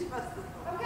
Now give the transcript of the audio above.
motivação.